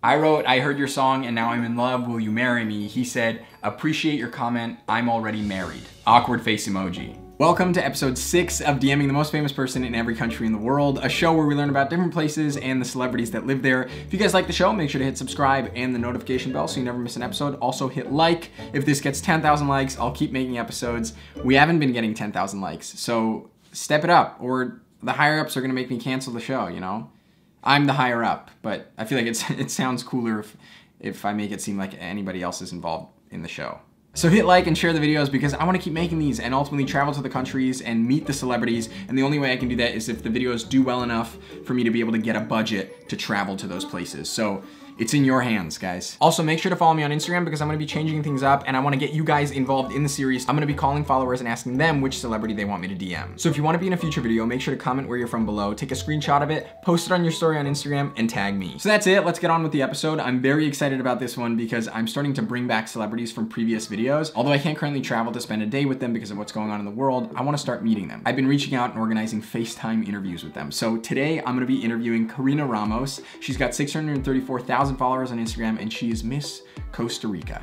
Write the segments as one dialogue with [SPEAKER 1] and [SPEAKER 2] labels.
[SPEAKER 1] I wrote, I heard your song and now I'm in love, will you marry me? He said, appreciate your comment, I'm already married. Awkward face emoji. Welcome to episode six of DMing the most famous person in every country in the world, a show where we learn about different places and the celebrities that live there. If you guys like the show, make sure to hit subscribe and the notification bell so you never miss an episode. Also hit like. If this gets 10,000 likes, I'll keep making episodes. We haven't been getting 10,000 likes, so step it up or the higher ups are gonna make me cancel the show, you know? I'm the higher up, but I feel like it's it sounds cooler if if I make it seem like anybody else is involved in the show. So hit like and share the videos because I want to keep making these and ultimately travel to the countries and meet the celebrities. And the only way I can do that is if the videos do well enough for me to be able to get a budget to travel to those places. So it's in your hands, guys. Also, make sure to follow me on Instagram because I'm gonna be changing things up and I wanna get you guys involved in the series. I'm gonna be calling followers and asking them which celebrity they want me to DM. So if you wanna be in a future video, make sure to comment where you're from below, take a screenshot of it, post it on your story on Instagram, and tag me. So that's it, let's get on with the episode. I'm very excited about this one because I'm starting to bring back celebrities from previous videos. Although I can't currently travel to spend a day with them because of what's going on in the world, I wanna start meeting them. I've been reaching out and organizing FaceTime interviews with them. So today I'm gonna be interviewing Karina Ramos. She's got 634,000 followers on Instagram and she is Miss Costa Rica.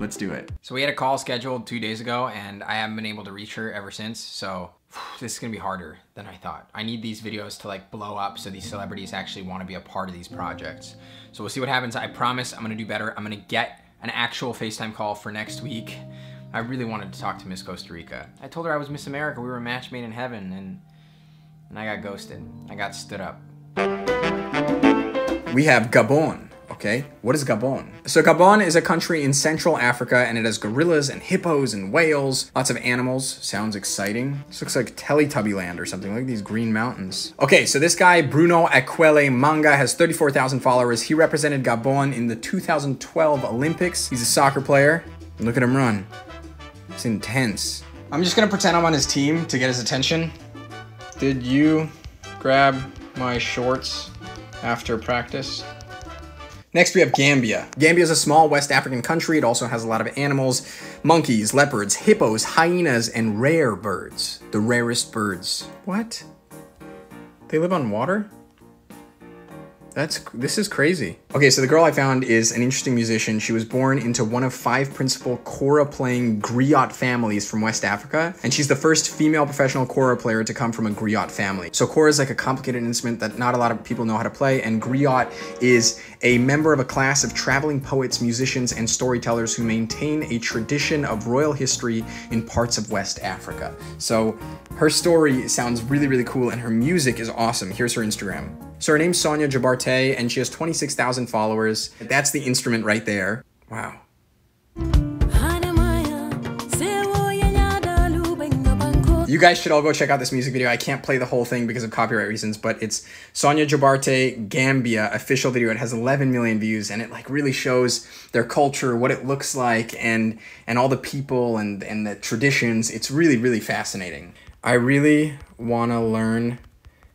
[SPEAKER 1] Let's do it. So we had a call scheduled two days ago and I haven't been able to reach her ever since. So this is gonna be harder than I thought. I need these videos to like blow up so these celebrities actually wanna be a part of these projects. So we'll see what happens. I promise I'm gonna do better. I'm gonna get an actual FaceTime call for next week. I really wanted to talk to Miss Costa Rica. I told her I was Miss America. We were a match made in heaven and, and I got ghosted. I got stood up. We have Gabon. Okay, what is Gabon? So Gabon is a country in Central Africa and it has gorillas and hippos and whales, lots of animals. Sounds exciting. This looks like Teletubby land or something, like these green mountains. Okay, so this guy, Bruno Ecuele Manga, has 34,000 followers. He represented Gabon in the 2012 Olympics. He's a soccer player. Look at him run. It's intense. I'm just gonna pretend I'm on his team to get his attention. Did you grab my shorts after practice? Next, we have Gambia. Gambia is a small West African country. It also has a lot of animals, monkeys, leopards, hippos, hyenas, and rare birds. The rarest birds. What? They live on water? That's this is crazy. Okay, so the girl I found is an interesting musician. She was born into one of five principal kora playing griot families from West Africa, and she's the first female professional kora player to come from a griot family. So kora is like a complicated instrument that not a lot of people know how to play, and griot is a member of a class of traveling poets, musicians, and storytellers who maintain a tradition of royal history in parts of West Africa. So her story sounds really, really cool, and her music is awesome. Here's her Instagram. So her name's Sonia Jobarteh, and she has 26,000 followers. That's the instrument right there. Wow. You guys should all go check out this music video. I can't play the whole thing because of copyright reasons, but it's Sonia Jobarteh Gambia official video. It has 11 million views and it like really shows their culture, what it looks like and and all the people and and the traditions. It's really really fascinating. I really want to learn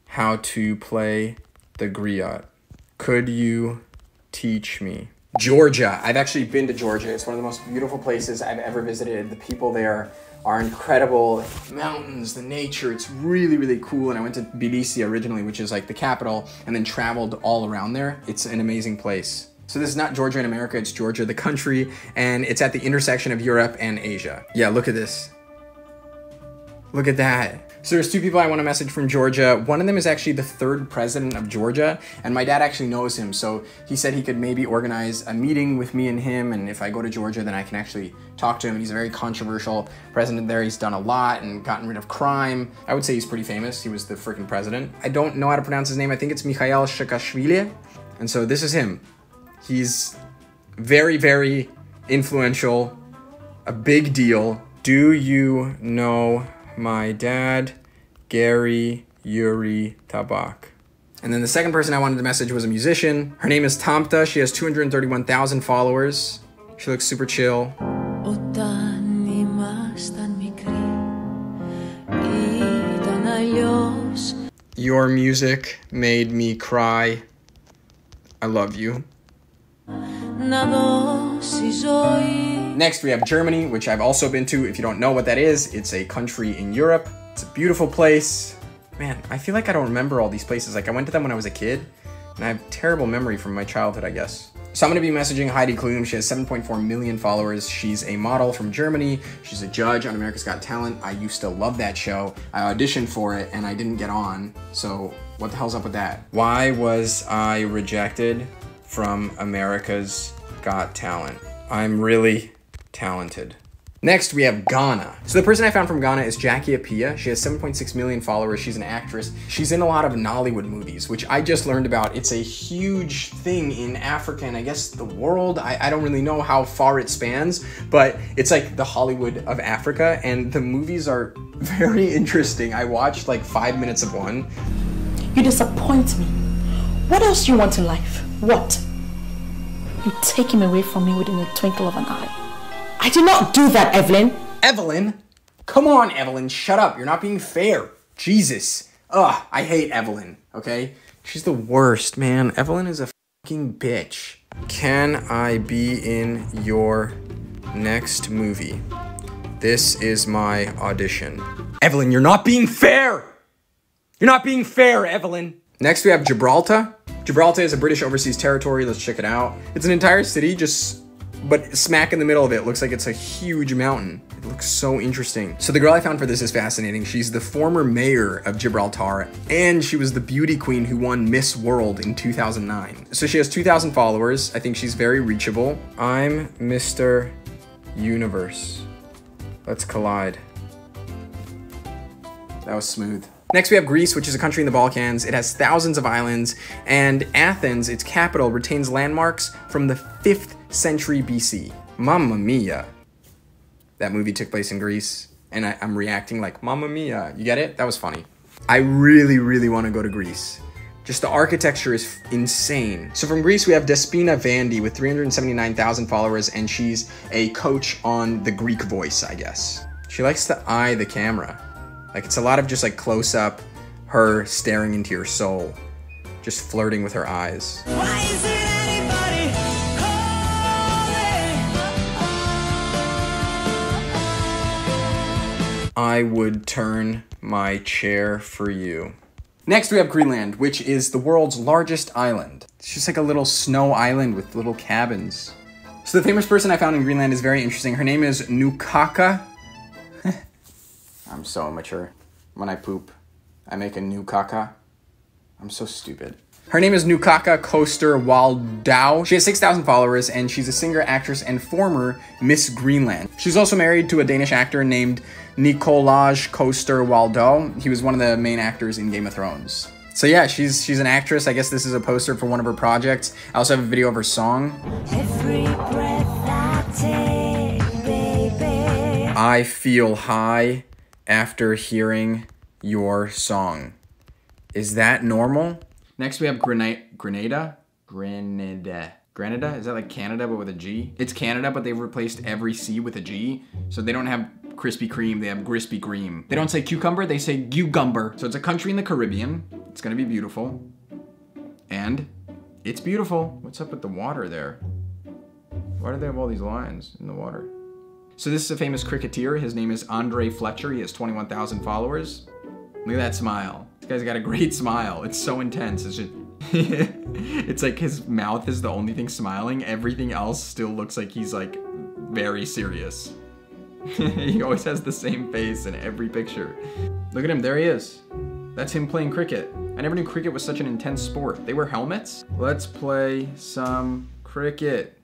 [SPEAKER 1] how to play the griot. Could you teach me? Georgia. I've actually been to Georgia. It's one of the most beautiful places I've ever visited. The people there are incredible. Mountains, the nature, it's really, really cool. And I went to Tbilisi originally, which is like the capital, and then traveled all around there. It's an amazing place. So this is not Georgia in America, it's Georgia, the country, and it's at the intersection of Europe and Asia. Yeah, look at this. Look at that. So there's two people I want to message from Georgia. One of them is actually the third president of Georgia, and my dad actually knows him. So he said he could maybe organize a meeting with me and him, and if I go to Georgia, then I can actually talk to him. He's a very controversial president there. He's done a lot and gotten rid of crime. I would say he's pretty famous. He was the freaking president. I don't know how to pronounce his name. I think it's Mikhail Saakashvili. And so this is him. He's very, very influential, a big deal. Do you know my dad, Gary Yuri Tabach. And then the second person I wanted to message was a musician. Her name is Tamta. She has 231,000 followers. She looks super chill. Your music made me cry. I love you. Next, we have Germany, which I've also been to. If you don't know what that is, it's a country in Europe. It's a beautiful place. Man, I feel like I don't remember all these places. Like, I went to them when I was a kid, And I have terrible memory from my childhood, I guess. So I'm gonna be messaging Heidi Klum. She has 7.4 million followers. She's a model from Germany. She's a judge on America's Got Talent. I used to love that show. I auditioned for it and I didn't get on. So what the hell's up with that? Why was I rejected from America's Got Talent? I'm really talented. Next, we have Ghana. So the person I found from Ghana is Jackie Appiah. She has 7.6 million followers. She's an actress. She's in a lot of Nollywood movies, which I just learned about. It's a huge thing in Africa and I guess the world. I, I don't really know how far it spans, but it's like the Hollywood of Africa and the movies are very interesting. I watched like five minutes of one.
[SPEAKER 2] You disappoint me. What else do you want in life? What? You take him away from me within the twinkle of an eye. I did not do that, Evelyn.
[SPEAKER 1] Evelyn? Come on, Evelyn, shut up. You're not being fair. Jesus. Ugh, I hate Evelyn, okay? She's the worst, man. Evelyn is a fucking bitch. Can I be in your next movie? This is my audition. Evelyn, you're not being fair! You're not being fair, Evelyn! Next, we have Gibraltar. Gibraltar is a British overseas territory. Let's check it out. It's an entire city just but smack in the middle of it looks like it's a huge mountain. It looks so interesting. So the girl I found for this is fascinating. She's the former mayor of Gibraltar, and she was the beauty queen who won Miss World in 2009. So she has 2,000 followers. I think she's very reachable. I'm Mr. Universe. Let's collide. That was smooth. Next, we have Greece, which is a country in the Balkans. It has thousands of islands, and Athens, its capital, retains landmarks from the 5th century BC. Mamma mia. That movie took place in Greece, and I, am reacting like, Mamma mia. You get it? That was funny. I really, really want to go to Greece. Just the architecture is insane. So from Greece, we have Despina Vandi with 379,000 followers, and she's a coach on The Greek Voice, I guess. She likes to eye the camera. Like it's a lot of just like close up, her staring into your soul, just flirting with her eyes. I would turn my chair for you. Next, we have Greenland, which is the world's largest island. It's just like a little snow island with little cabins. So the famous person I found in Greenland is very interesting. Her name is Nukaka I'm so immature. When I poop, I make a new caca. I'm so stupid. Her name is Nukaka Coster-Waldau. She has 6,000 followers and she's a singer, actress, and former Miss Greenland. She's also married to a Danish actor named Nikolaj Coster-Waldau. He was one of the main actors in Game of Thrones. So yeah, she's she's an actress. I guess this is a poster for one of her projects. I also have a video of her song. I feel high after hearing your song. Is that normal? Next we have Grenada. Grenada? Grenada. Grenada? Is that like Canada but with a G? It's Canada, but they've replaced every C with a G. So they don't have Krispy Kreme, they have Grispy Cream. They don't say cucumber, they say gugumber. So it's a country in the Caribbean. It's gonna be beautiful. And it's beautiful. What's up with the water there? Why do they have all these lines in the water? So this is a famous cricketer. His name is Andre Fletcher. He has 21,000 followers. Look at that smile. Guy's got a great smile. It's so intense. It's just, it's like his mouth is the only thing smiling. Everything else still looks like he's like very serious. he always has the same face in every picture. Look at him, there he is. That's him playing cricket. I never knew cricket was such an intense sport. They wear helmets? Let's play some cricket.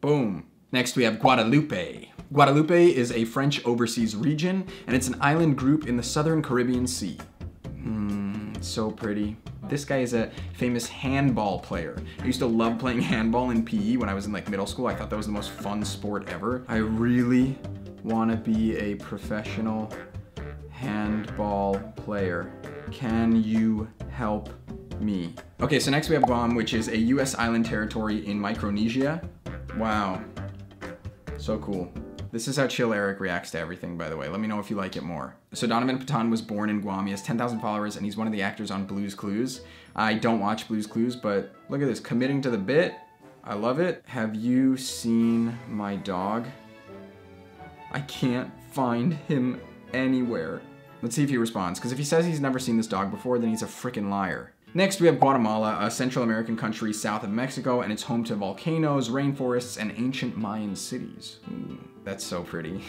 [SPEAKER 1] Boom. Next we have Guadeloupe. Guadeloupe is a French overseas region, and it's an island group in the southern Caribbean Sea. Hmm, so pretty. This guy is a famous handball player. I used to love playing handball in PE when I was in like middle school. I thought that was the most fun sport ever. I really want to be a professional handball player. Can you help me? Okay, so next we have Guam, which is a US island territory in Micronesia. Wow, so cool. This is how Chill Eric reacts to everything, by the way. Let me know if you like it more. So Donovan Patton was born in Guam. He has 10,000 followers, and he's one of the actors on Blue's Clues. I don't watch Blue's Clues, but look at this, committing to the bit. I love it. Have you seen my dog? I can't find him anywhere. Let's see if he responds, because if he says he's never seen this dog before, then he's a freaking liar. Next, we have Guatemala, a Central American country south of Mexico, and it's home to volcanoes, rainforests, and ancient Mayan cities. Ooh, that's so pretty.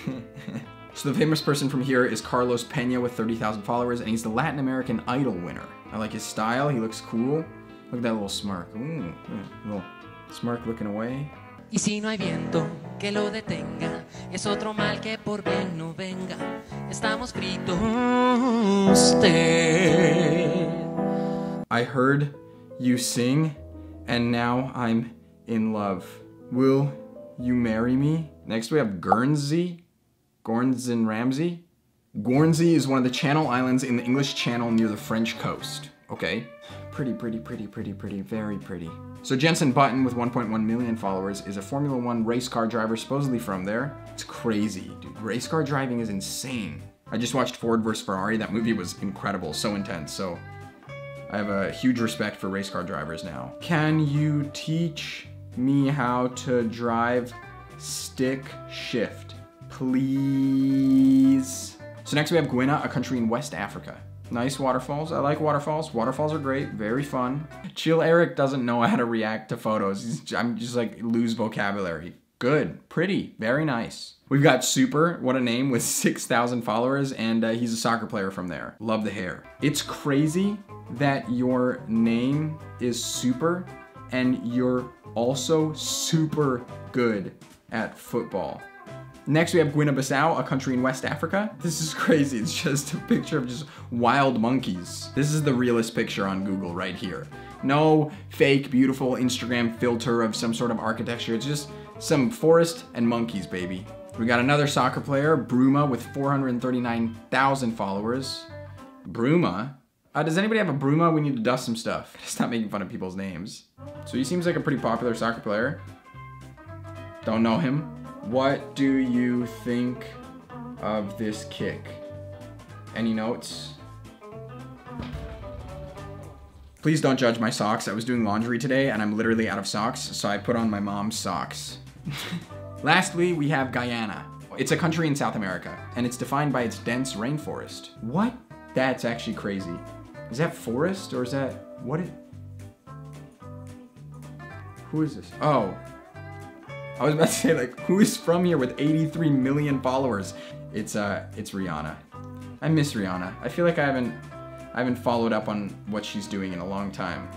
[SPEAKER 1] so the famous person from here is Carlos Pena with 30,000 followers, and he's the Latin American Idol winner. I like his style, he looks cool. Look at that little smirk. Ooh, little smirk looking away. Y si no hay viento que lo detenga, es otro mal que por bien no venga. Estamos fritos. I heard you sing, and now I'm in love. Will you marry me? Next we have Guernsey, Gornzon Ramsey. Guernsey is one of the Channel Islands in the English Channel near the French coast. Okay, pretty, pretty, pretty, pretty, pretty, very pretty. So Jenson Button with 1.1 million followers is a Formula One race car driver supposedly from there. It's crazy, dude. Race car driving is insane. I just watched Ford vs Ferrari. That movie was incredible, so intense. So I have a huge respect for race car drivers now. Can you teach me how to drive stick shift, please? So next we have Guinea, a country in West Africa. Nice waterfalls. I like waterfalls. Waterfalls are great. Very fun. Chill Eric doesn't know how to react to photos. I'm just like lose vocabulary. Good, pretty, very nice. We've got Super, what a name, with 6,000 followers, and uh, he's a soccer player from there. Love the hair. It's crazy that your name is Super and you're also super good at football. Next, we have Guinea-Bissau, a country in West Africa. This is crazy. It's just a picture of just wild monkeys. This is the realest picture on Google right here. No fake, beautiful Instagram filter of some sort of architecture. It's just some forest and monkeys, baby. We got another soccer player, Bruma, with 439,000 followers. Bruma? Uh, does anybody have a Bruma? We need to dust some stuff. Stop making fun of people's names. So he seems like a pretty popular soccer player. Don't know him. What do you think of this kick? Any notes? Please don't judge my socks. I was doing laundry today and I'm literally out of socks, so I put on my mom's socks. Lastly, we have Guyana. It's a country in South America, and it's defined by its dense rainforest. What? That's actually crazy. Is that forest, or is that, what it? Who is this? Oh. I was about to say, like, who is from here with 83 million followers? It's, uh, it's Rihanna. I miss Rihanna. I feel like I haven't, I haven't followed up on what she's doing in a long time.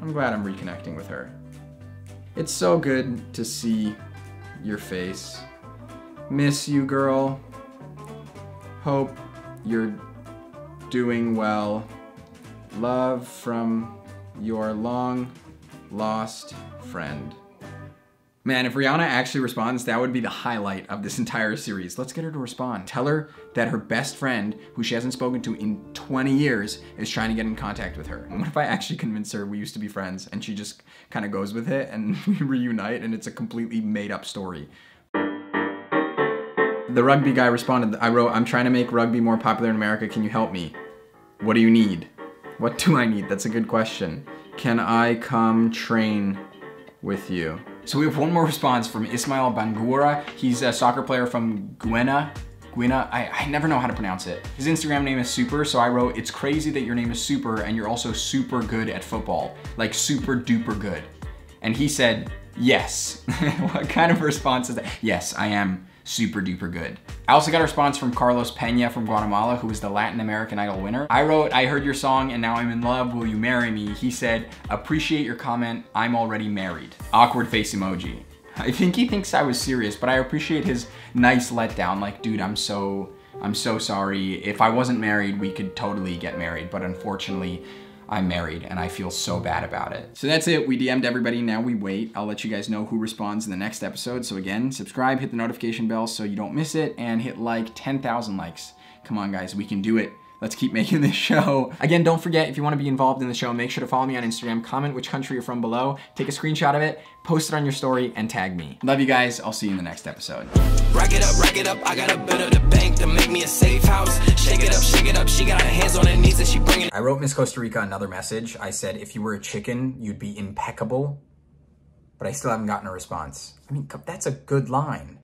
[SPEAKER 1] I'm glad I'm reconnecting with her. It's so good to see your face. Miss you, girl. Hope you're doing well. Love from your long lost friend. Man, if Rihanna actually responds, that would be the highlight of this entire series. Let's get her to respond. Tell her that her best friend, who she hasn't spoken to in 20 years, is trying to get in contact with her. And what if I actually convince her we used to be friends and she just kind of goes with it and we reunite and it's a completely made up story? The rugby guy responded, I wrote, I'm trying to make rugby more popular in America. Can you help me? What do you need? What do I need? That's a good question. Can I come train with you? So we have one more response from Ismail Bangura. He's a soccer player from Guinea. Guinea, I, I never know how to pronounce it. His Instagram name is Super, so I wrote, it's crazy that your name is Super and you're also super good at football. Like super duper good. And he said, yes. what kind of response is that? Yes, I am super duper good. I also got a response from Carlos Pena from Guatemala, who was the Latin American Idol winner. I wrote, I heard your song and now I'm in love, will you marry me? He said, appreciate your comment, I'm already married. Awkward face emoji. I think he thinks I was serious, but I appreciate his nice letdown. Like, dude, I'm so, I'm so sorry. If I wasn't married, we could totally get married, but unfortunately, I'm married and I feel so mm-hmm. bad about it. So that's it. We DM'd everybody. Now we wait. I'll let you guys know who responds in the next episode. So again, subscribe, hit the notification bell so you don't miss it, and hit like 10,000 likes. Come on, guys. We can do it. Let's keep making this show. Again, don't forget, if you want to be involved in the show, make sure to follow me on Instagram, comment which country you're from below, take a screenshot of it, post it on your story, and tag me. Love you guys. I'll see you in the next episode. Rack it up, rack it up. I got a bit of the bank to make me a safe house. Shake it up, shake it up. She got her hands on her knees and she bring it. I wrote Miss Costa Rica another message. I said, if you were a chicken, you'd be impeccable. But I still haven't gotten a response. I mean, that's a good line.